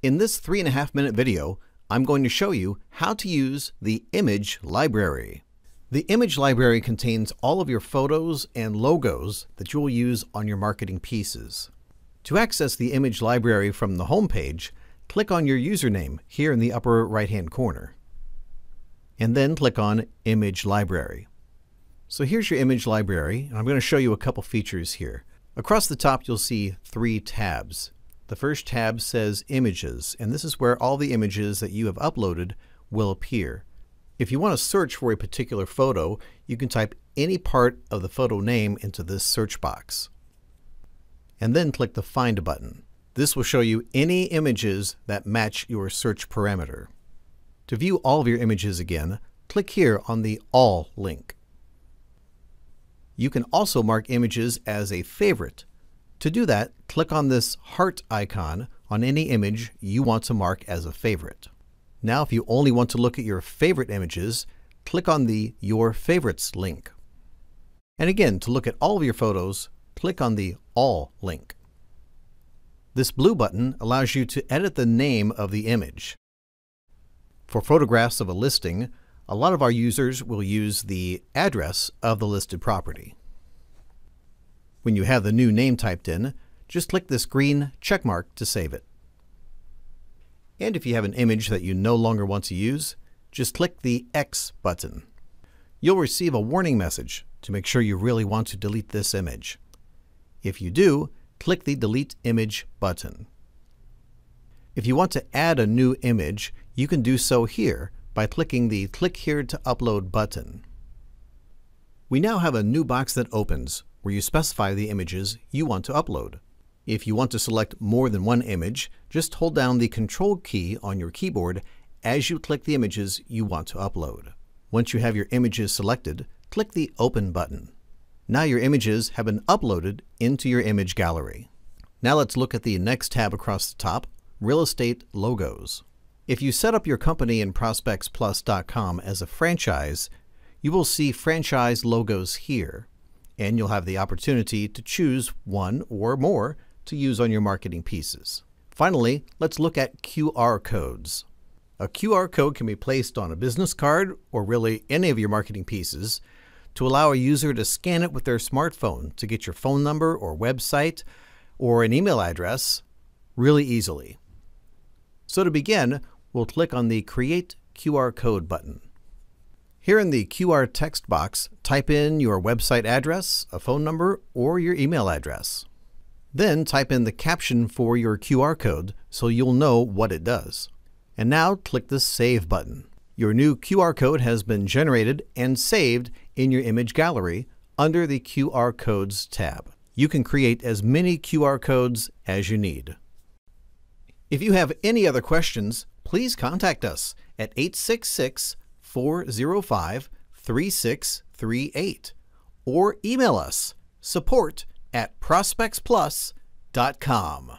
In this three and a half minute video, I'm going to show you how to use the Image Library. The Image Library contains all of your photos and logos that you will use on your marketing pieces. To access the Image Library from the home page, click on your username here in the upper right hand corner. And then click on Image Library. So here's your Image Library, and I'm going to show you a couple features here. Across the top you'll see three tabs. The first tab says Images, and this is where all the images that you have uploaded will appear. If you want to search for a particular photo, you can type any part of the photo name into this search box. And then click the Find button. This will show you any images that match your search parameter. To view all of your images again, click here on the All link. You can also mark images as a favorite to do that, click on this heart icon on any image you want to mark as a favorite. Now if you only want to look at your favorite images, click on the Your Favorites link. And again, to look at all of your photos, click on the All link. This blue button allows you to edit the name of the image. For photographs of a listing, a lot of our users will use the address of the listed property. When you have the new name typed in, just click this green check mark to save it. And if you have an image that you no longer want to use, just click the X button. You'll receive a warning message to make sure you really want to delete this image. If you do, click the Delete Image button. If you want to add a new image, you can do so here by clicking the Click here to upload button. We now have a new box that opens where you specify the images you want to upload. If you want to select more than one image, just hold down the Control key on your keyboard as you click the images you want to upload. Once you have your images selected, click the Open button. Now your images have been uploaded into your image gallery. Now let's look at the next tab across the top, Real Estate Logos. If you set up your company in ProspectsPlus.com as a franchise, you will see franchise logos here and you'll have the opportunity to choose one or more to use on your marketing pieces. Finally, let's look at QR codes. A QR code can be placed on a business card or really any of your marketing pieces to allow a user to scan it with their smartphone to get your phone number or website or an email address really easily. So to begin, we'll click on the Create QR Code button. Here in the QR text box, type in your website address, a phone number, or your email address. Then type in the caption for your QR code so you'll know what it does. And now click the Save button. Your new QR code has been generated and saved in your image gallery under the QR Codes tab. You can create as many QR codes as you need. If you have any other questions, please contact us at 866 405 3638 or email us support at prospectsplus.com.